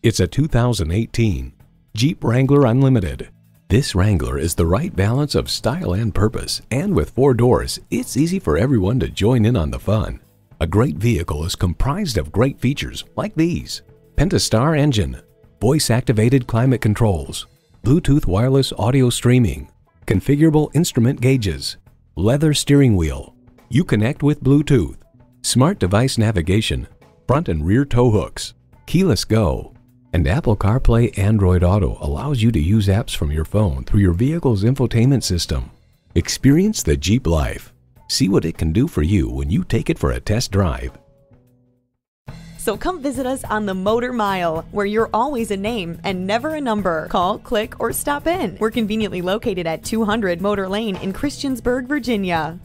It's a 2018 Jeep Wrangler Unlimited. This Wrangler is the right balance of style and purpose, and with four doors, it's easy for everyone to join in on the fun. A great vehicle is comprised of great features like these. Pentastar engine, voice-activated climate controls, Bluetooth wireless audio streaming, configurable instrument gauges, leather steering wheel, Uconnect with Bluetooth, smart device navigation, front and rear tow hooks, keyless go, and Apple CarPlay Android Auto allows you to use apps from your phone through your vehicle's infotainment system. Experience the Jeep life. See what it can do for you when you take it for a test drive. So come visit us on the Motor Mile, where you're always a name and never a number. Call, click, or stop in. We're conveniently located at 200 Motor Lane in Christiansburg, Virginia.